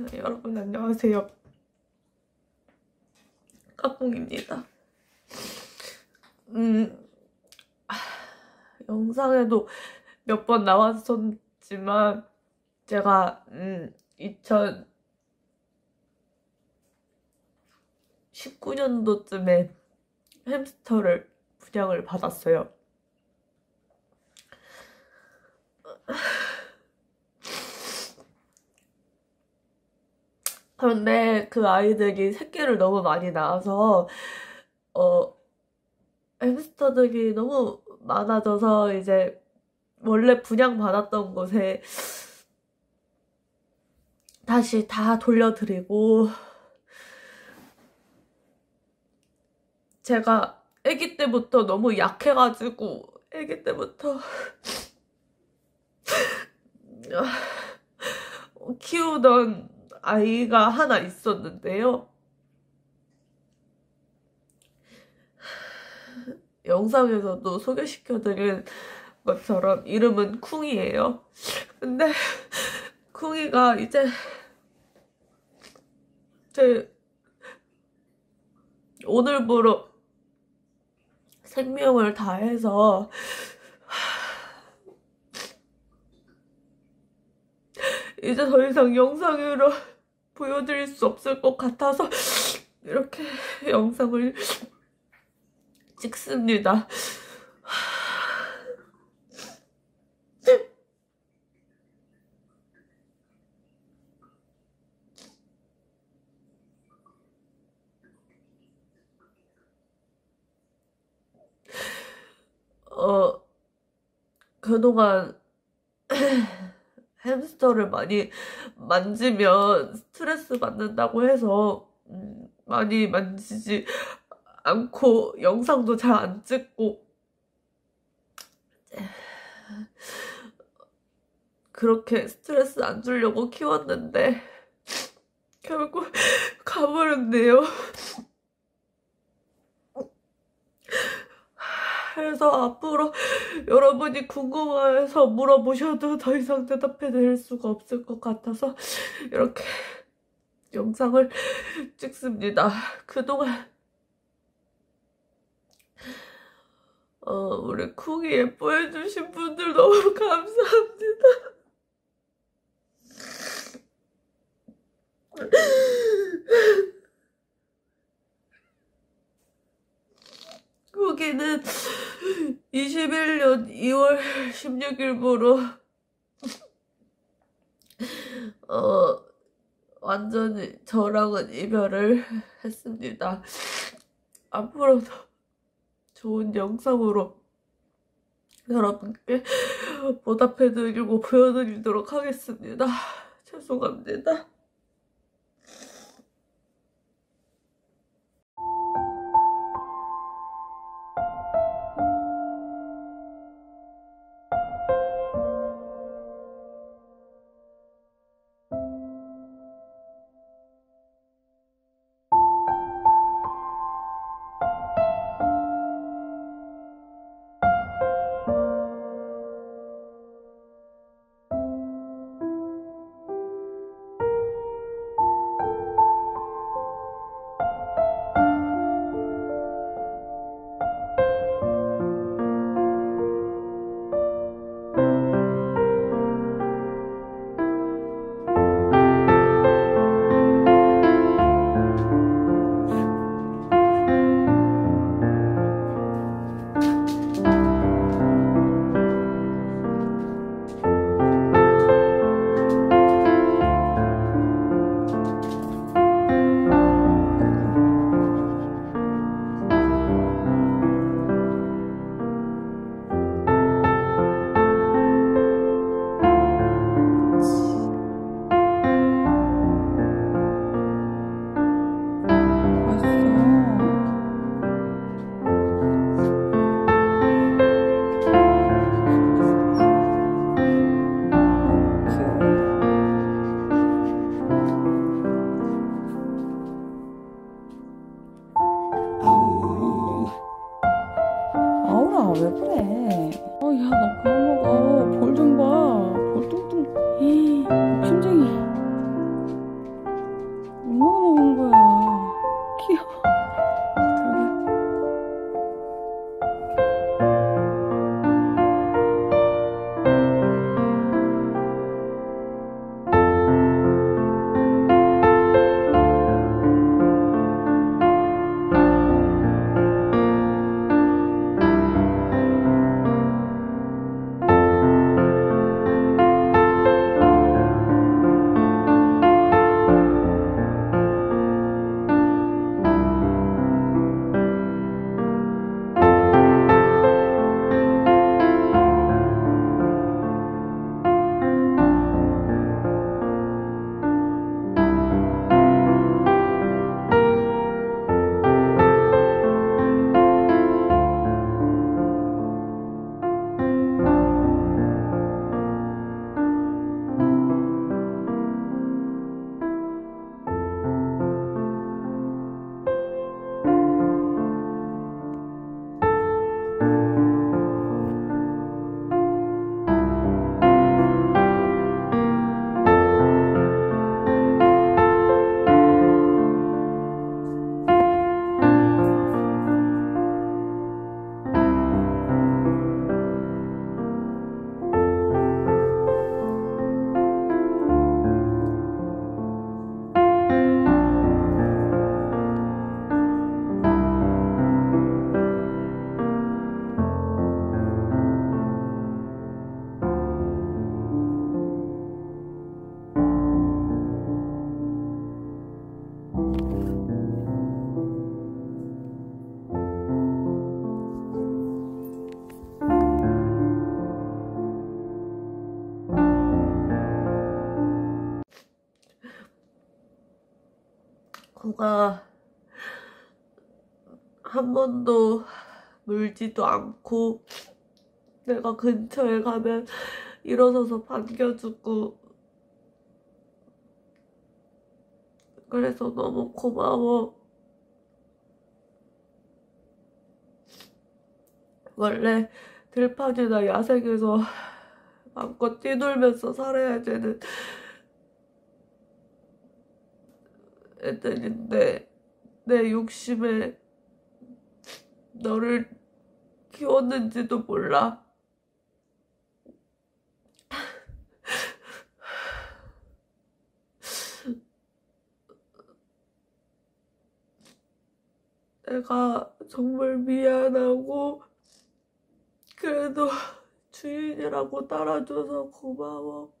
여러분 안녕하세요. 까꿍입니다. 음, 영상에도 몇 번 나왔었지만 제가 음, 2019년도쯤에 햄스터를 분양을 받았어요. 그런데 그 아이들이 새끼를 너무 많이 낳아서 어 햄스터들이 너무 많아져서 이제 원래 분양받았던 곳에 다시 다 돌려드리고 제가 아기 때부터 너무 약해가지고 아기 때부터 키우던 아이가 하나 있었는데요. 영상에서도 소개시켜드린 것처럼 이름은 쿵이에요. 근데 쿵이가 이제 제 오늘부로 생명을 다해서 이제 더 이상 영상으로 보여드릴 수 없을 것 같아서 이렇게 영상을 찍습니다. 어, 그동안 햄스터를 많이 만지면 스트레스 받는다고 해서 음, 많이 만지지 않고 영상도 잘 안 찍고 그렇게 스트레스 안 주려고 키웠는데 결국 가버렸네요. 그래서 앞으로 여러분이 궁금해서 물어보셔도 더 이상 대답해 드릴 수가 없을 것 같아서 이렇게 영상을 찍습니다. 그동안 어, 우리 쿵이 예뻐해 주신 분들 너무 감사합니다. 후기는 21년 2월 16일부로 어 완전히 저랑은 이별을 했습니다. 앞으로도 좋은 영상으로 여러분께 보답해드리고 보여드리도록 하겠습니다. 죄송합니다. 구가 한 번도 물지도 않고 내가 근처에 가면 일어서서 반겨주고 그래서 너무 고마워. 원래 들판이나 야생에서 마음껏 뛰놀면서 살아야 되는 애들인데 내 욕심에 너를 키웠는지도 몰라. 내가 정말 미안하고 그래도 주인이라고 따라줘서 고마워.